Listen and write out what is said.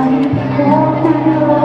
I don't know